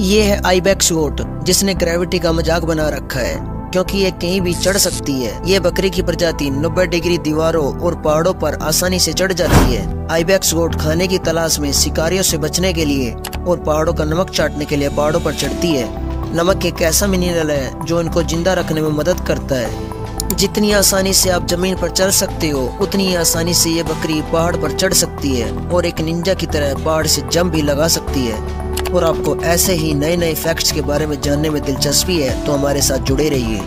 ये है आईबैक्स गोट जिसने ग्रेविटी का मज़ाक बना रखा है, क्योंकि ये कहीं भी चढ़ सकती है। ये बकरी की प्रजाति 90 डिग्री दीवारों और पहाड़ों पर आसानी से चढ़ जाती है। आईबैक्स गोट खाने की तलाश में शिकारियों से बचने के लिए और पहाड़ों का नमक चाटने के लिए पहाड़ों पर चढ़ती है। नमक एक ऐसा मिनरल है, जो इनको ज़िंदा रखने में मदद करता है। जितनी आसानी से आप ज़मीन पर चल सकते हो, उतनी आसानी से ये बकरी पहाड़ पर चढ़ सकती है और एक निंजा की तरह पहाड़ से जम भी लगा सकती है। और आपको ऐसे ही नए नए फैक्ट्स के बारे में जानने में दिलचस्पी है तो हमारे साथ जुड़े रहिए।